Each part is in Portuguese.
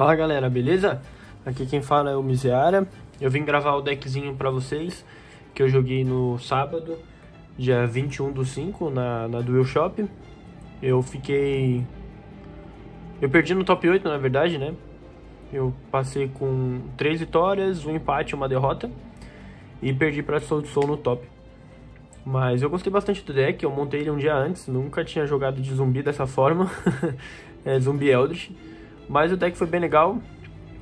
Fala galera, beleza? Aqui quem fala é o Miseara. Eu vim gravar o deckzinho pra vocês que eu joguei no sábado, dia 21 do 5, na, na Duel Shop. Eu fiquei. Eu perdi no top 8, na verdade, né? Eu passei com 3 vitórias, um empate uma derrota. E perdi pra Soul Soul no top. Mas eu gostei bastante do deck, eu montei ele um dia antes, nunca tinha jogado de zumbi dessa forma. é zumbi Eldritch. Mas o deck foi bem legal.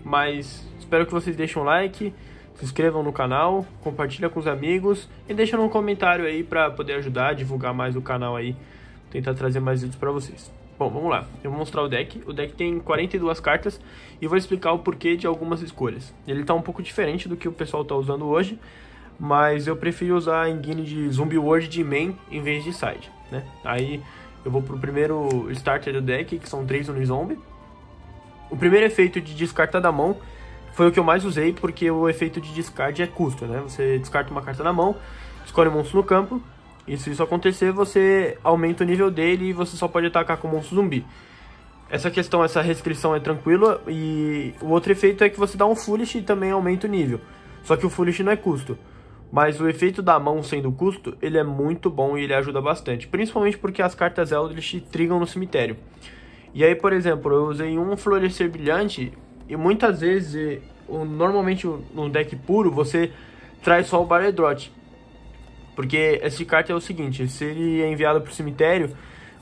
Mas espero que vocês deixem um like, se inscrevam no canal, compartilhem com os amigos e deixem um comentário aí para poder ajudar a divulgar mais o canal aí, tentar trazer mais vídeos para vocês. Bom, vamos lá. Eu vou mostrar o deck. O deck tem 42 cartas e vou explicar o porquê de algumas escolhas. Ele está um pouco diferente do que o pessoal está usando hoje, mas eu prefiro usar a engine de Zombie World de main em vez de side, né? Aí eu vou pro primeiro starter do deck, que são três Unizombie. O primeiro efeito de descarta da mão foi o que eu mais usei, porque o efeito de descarte é custo, né? Você descarta uma carta na mão, escolhe um monstro no campo, e se isso acontecer, você aumenta o nível dele e você só pode atacar com monstro zumbi. Essa questão, essa restrição é tranquila, e o outro efeito é que você dá um Foolish e também aumenta o nível. Só que o Foolish não é custo. Mas o efeito da mão sendo custo, ele é muito bom e ele ajuda bastante. Principalmente porque as cartas Eldritch trigam no cemitério. E aí, por exemplo, eu usei um Florescer Brilhante e muitas vezes, normalmente no deck puro, você traz só o Baredrot. Porque esse carta é o seguinte, se ele é enviado para o cemitério,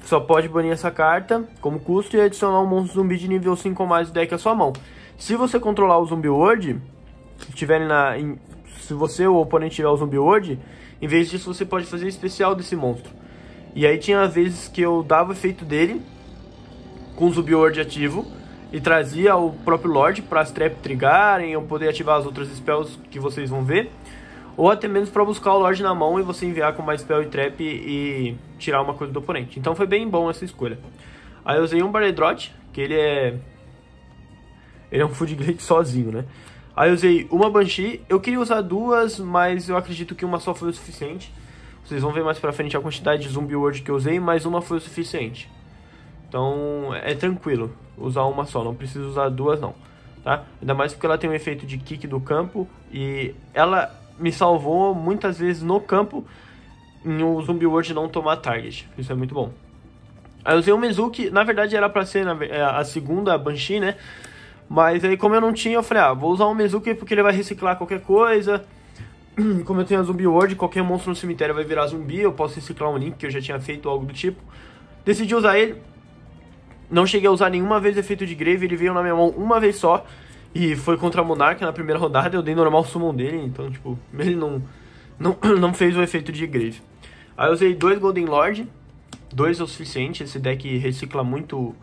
só pode banir essa carta como custo e adicionar um monstro zumbi de nível 5 ou mais do deck à sua mão. Se você controlar o Zumbi Word, se, na, em, se você ou o oponente tiver o Zumbi Word, em vez disso você pode fazer especial desse monstro. E aí tinha vezes que eu dava efeito dele com o Zubiord ativo e trazia o próprio Lorde para as trap trigarem ou poder ativar as outras spells que vocês vão ver. Ou até mesmo para buscar o Lorde na mão e você enviar com mais spell e trap e tirar uma coisa do oponente. Então foi bem bom essa escolha. Aí eu usei um Baredrot, que ele é... Ele é um Food Glade sozinho, né? Aí eu usei uma Banshee. Eu queria usar duas, mas eu acredito que uma só foi o suficiente. Vocês vão ver mais pra frente a quantidade de Zumbi Word que eu usei, mas uma foi o suficiente. Então é tranquilo usar uma só, não precisa usar duas não, tá? Ainda mais porque ela tem um efeito de kick do campo e ela me salvou muitas vezes no campo em o Zumbi World não tomar target, isso é muito bom. Aí eu usei o Mizuki, na verdade era pra ser é, a segunda Banshee, né? Mas aí como eu não tinha, eu falei, ah, vou usar o Mizuki porque ele vai reciclar qualquer coisa. Como eu tenho a Zumbi World, qualquer monstro no cemitério vai virar zumbi, eu posso reciclar um link que eu já tinha feito algo do tipo. Decidi usar ele, não cheguei a usar nenhuma vez o efeito de Grave, ele veio na minha mão uma vez só. E foi contra a Monarch na primeira rodada, eu dei normal summon dele, então, tipo, ele não, não, não fez o efeito de Grave. Aí eu usei dois Golden Lord, dois é o suficiente, esse deck recicla muito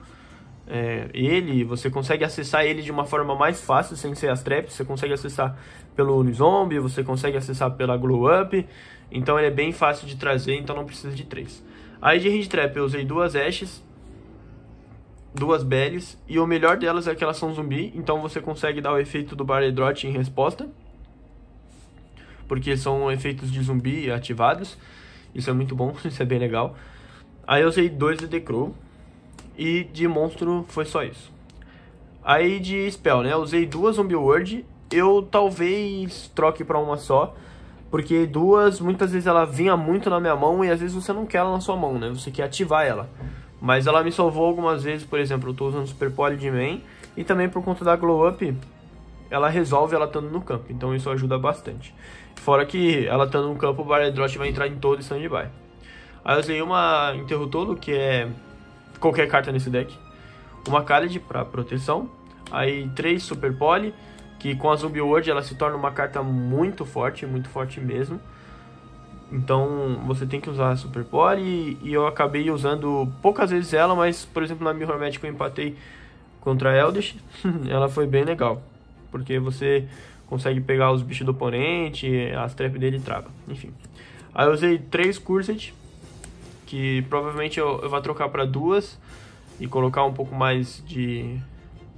é, ele, você consegue acessar ele de uma forma mais fácil, sem ser as traps, você consegue acessar pelo Unizombie, você consegue acessar pela Glow Up, então ele é bem fácil de trazer, então não precisa de três. Aí de Hand Trap eu usei duas Ashes, duas Bellies, e o melhor delas é que elas são zumbi, então você consegue dar o efeito do Baredrot em resposta, porque são efeitos de zumbi ativados, isso é muito bom, isso é bem legal. Aí eu usei dois de The Crow, e de monstro foi só isso. Aí de spell, né, eu usei duas Zombie Word, eu talvez troque para uma só, porque duas, muitas vezes ela vinha muito na minha mão e às vezes você não quer ela na sua mão, né, você quer ativar ela. Mas ela me salvou algumas vezes, por exemplo, eu estou usando Super Poly de main. E também por conta da Glow Up, ela resolve ela estando no campo. Então isso ajuda bastante. Fora que ela estando no campo, o Baredrot vai entrar em todo stand-by. Aí eu usei uma Interrutolo, que é qualquer carta nesse deck. Uma Khalid para proteção. Aí três Super Poly, que com a Zumbi Word ela se torna uma carta muito forte, muito forte mesmo. Então você tem que usar a Super Poly e eu acabei usando poucas vezes ela, mas por exemplo na Mirror Match que eu empatei contra a Eldish, ela foi bem legal. Porque você consegue pegar os bichos do oponente, as trap dele trava, enfim. Aí eu usei três Cursed, que provavelmente eu, eu vou trocar para duas e colocar um pouco mais de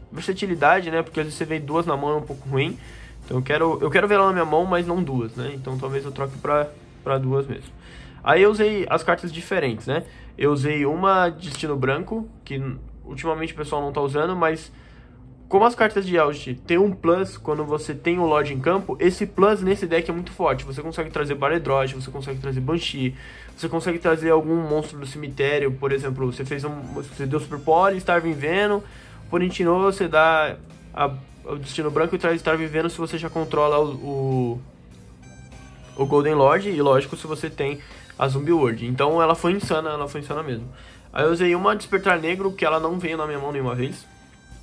versatilidade, né? Porque às vezes você vê duas na mão é um pouco ruim. Então eu quero, eu quero ver ela na minha mão, mas não duas, né? Então talvez eu troque para para duas mesmo. Aí eu usei as cartas diferentes, né? Eu usei uma Destino Branco, que ultimamente o pessoal não tá usando, mas como as cartas de Eldritch tem um plus quando você tem o Lorde em campo, esse plus nesse deck é muito forte. Você consegue trazer Baledroth, você consegue trazer Banshee, você consegue trazer algum monstro do cemitério, por exemplo, você fez um. Você deu Super Poly, Starving Venom, Ponintino, você dá a, o destino branco e traz Starving Venom se você já controla o, o Golden Lord, e lógico se você tem a Zumbi World. Então ela foi insana, ela foi insana mesmo. Aí eu usei uma Despertar Negro, que ela não veio na minha mão nenhuma vez.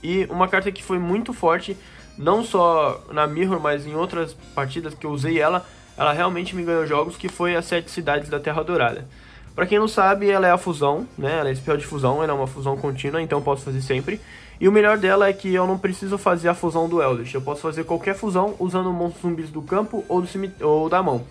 E uma carta que foi muito forte, não só na Mirror, mas em outras partidas que eu usei ela, ela realmente me ganhou jogos, que foi as Sete Cidades da Terra Dourada. Pra quem não sabe, ela é a fusão, né? Ela é spell de fusão, ela é uma fusão contínua, então eu posso fazer sempre. E o melhor dela é que eu não preciso fazer a fusão do Eldritch, eu posso fazer qualquer fusão usando monstros zumbis do campo ou, do ou da mão.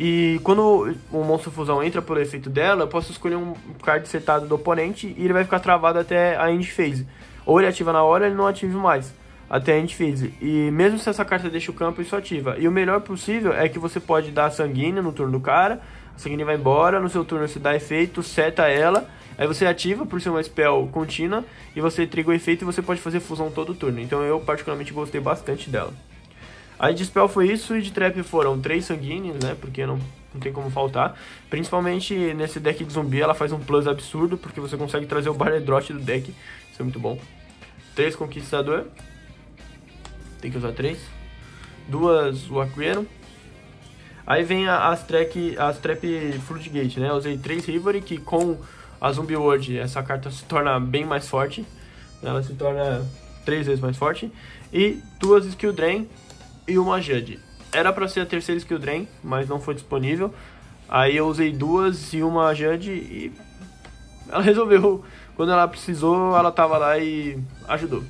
E quando o monstro fusão entra pelo efeito dela, eu posso escolher um card setado do oponente e ele vai ficar travado até a end phase. Ou ele ativa na hora, ou ele não ativa mais. Até a end phase. E mesmo se essa carta deixa o campo, isso ativa. E o melhor possível é que você pode dar sanguínea no turno do cara. A sanguínea vai embora, no seu turno você dá efeito, seta ela. Aí você ativa por ser uma spell contínua. E você triga o efeito e você pode fazer fusão todo turno. Então eu particularmente gostei bastante dela. Aí de spell foi isso e de trap foram três sanguíneos, né? Porque não, não tem como faltar. Principalmente nesse deck de zumbi, ela faz um plus absurdo, porque você consegue trazer o Baledroth do deck. Isso é muito bom. Três Conquistador. Tem que usar três. Duas Waquero. Aí vem as, track, as Trap Fruitgate, né? Eu usei três Rivalry, que com a Zumbi World essa carta se torna bem mais forte. Ela se torna três vezes mais forte. E duas Skill Drain e uma Judge. Era para ser a terceira Skill Drain, mas não foi disponível. Aí eu usei duas e uma Judge e ela resolveu. Quando ela precisou, ela tava lá e ajudou.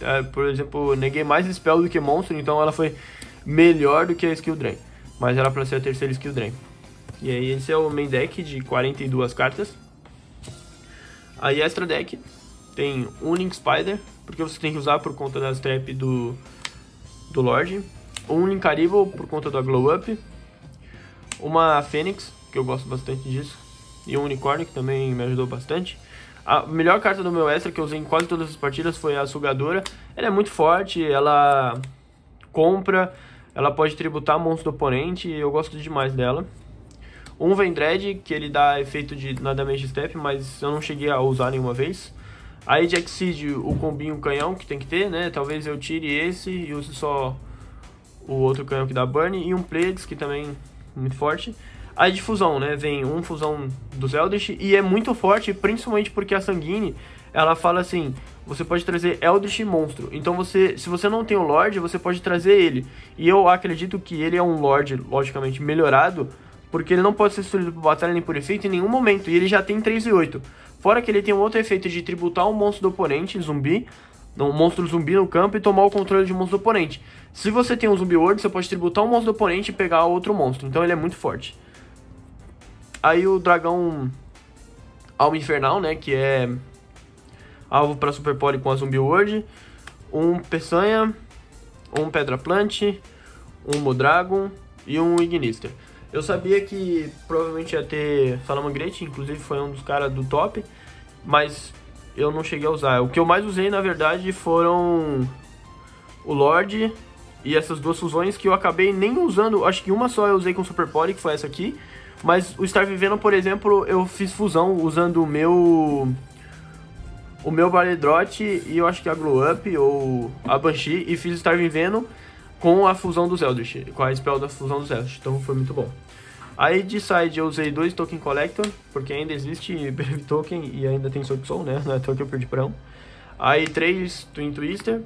É, por exemplo, neguei mais spell do que monstro, então ela foi melhor do que a skill drain. Mas era pra ser a terceira skill drain. E aí esse é o main deck de 42 cartas. Aí extra deck tem Link Spider, porque você tem que usar por conta das trap do, do Lorde. Link Caribou por conta do Glow Up. Uma Fênix, que eu gosto bastante disso. E um Unicórnio, que também me ajudou bastante. A melhor carta do meu extra que eu usei em quase todas as partidas foi a Sugadora. Ela é muito forte, ela compra, ela pode tributar monstro do oponente, eu gosto demais dela. Um Vendred, que ele dá efeito de na damage step, mas eu não cheguei a usar nenhuma vez. Aí de Exceed, o combinho canhão que tem que ter, né? Talvez eu tire esse e use só o outro canhão que dá burn. E um Plagues, que também é muito forte. A difusão, né? Vem um fusão dos Eldritch e é muito forte, principalmente porque a Sanguine, ela fala assim, você pode trazer Eldritch monstro. Então você, se você não tem o Lorde, você pode trazer ele. E eu acredito que ele é um Lorde, logicamente, melhorado, porque ele não pode ser destruído por batalha nem por efeito em nenhum momento, e ele já tem 3 e 8. Fora que ele tem um outro efeito de tributar um monstro do oponente, zumbi, um monstro zumbi no campo e tomar o controle de um monstro do oponente. Se você tem um zumbi word, você pode tributar um monstro do oponente e pegar outro monstro. Então ele é muito forte. Aí o dragão Alma Infernal, né, que é alvo para Super Poly com a Zumbi World, um Peçanha, um Pedra Plant, um Modragon e um Ignister. Eu sabia que provavelmente ia ter Salamangreat, inclusive foi um dos caras do top, mas eu não cheguei a usar. O que eu mais usei, na verdade, foram o Lorde e essas duas fusões que eu acabei nem usando. Acho que uma só eu usei com Super Poly, que foi essa aqui. Mas o Star Vivendo, por exemplo, eu fiz fusão usando o meu o meu Baledroth e eu acho que a Glow Up ou a Banshee e fiz Star Vivendo com a fusão dos Eldritch, com a spell da fusão dos Eldritch, então foi muito bom. Aí de side eu usei dois Token Collector, porque ainda existe Brave Token e ainda tem Soul Soul, né, não é que eu perdi pra um. Aí três Twin Twister,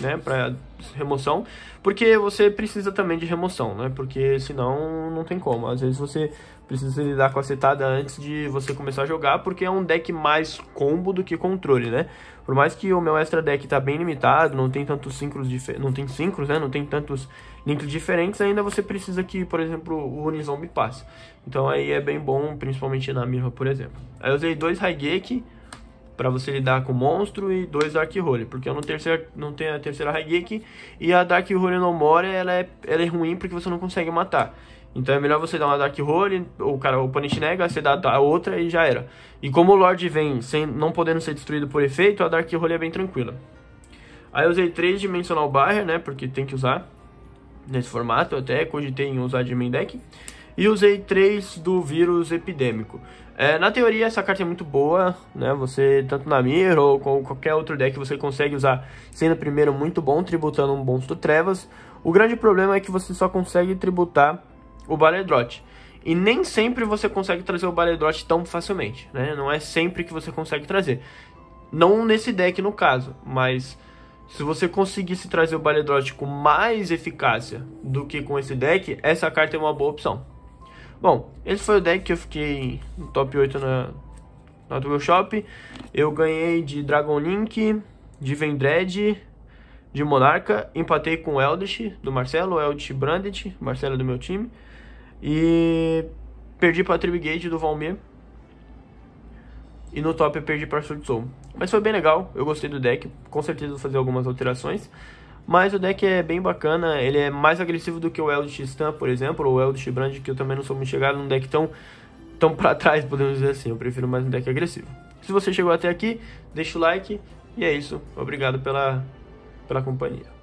né, para remoção, porque você precisa também de remoção, né, porque senão não tem como. Às vezes você precisa lidar com a setada antes de você começar a jogar, porque é um deck mais combo do que controle, né. Por mais que o meu extra deck tá bem limitado, não tem tantos síncros, não tem síncros, né, não tem tantos links diferentes, ainda você precisa que, por exemplo, o Unizombie passe. Então aí é bem bom, principalmente na Mirror, por exemplo. Aí eu usei dois Raigeki, para você lidar com monstro e dois Dark Hole, porque eu não, terceira, não tenho a terceira High Geek e a Dark Hole no More ela é, ela é ruim porque você não consegue matar. Então é melhor você dar uma Dark Hole, o cara, o oponente nega, você dá a outra e já era. E como o Lorde vem sem não podendo ser destruído por efeito, a Dark Hole é bem tranquila. Aí eu usei 3 Dimensional Barrier, né, porque tem que usar nesse formato, eu até cogitei em usar de main deck. E usei 3 do vírus epidêmico. É, na teoria essa carta é muito boa, né? Você, tanto na Mir ou com qualquer outro deck, você consegue usar sendo primeiro muito bom, tributando um monstro Trevas. O grande problema é que você só consegue tributar o Baledrot. E nem sempre você consegue trazer o Baledrot tão facilmente, né? Não é sempre que você consegue trazer. Não nesse deck no caso, mas se você conseguisse trazer o Baledrot com mais eficácia do que com esse deck, essa carta é uma boa opção. Bom, esse foi o deck que eu fiquei no top 8 na, na Dual Shop. Eu ganhei de Dragon Link, de Vendred, de Monarca. Empatei com o Eldritch, do Marcelo, Eldritch Brandet, Marcelo é do meu time. E perdi para Tribigate do Valmir. E no top eu perdi para Soul. Mas foi bem legal, eu gostei do deck. Com certeza vou fazer algumas alterações. Mas o deck é bem bacana, ele é mais agressivo do que o Eldritch Stun, por exemplo, ou o Eldritch Brand, que eu também não sou muito chegado num deck tão, tão pra trás, podemos dizer assim. Eu prefiro mais um deck agressivo. Se você chegou até aqui, deixa o like. E é isso. Obrigado pela, pela companhia.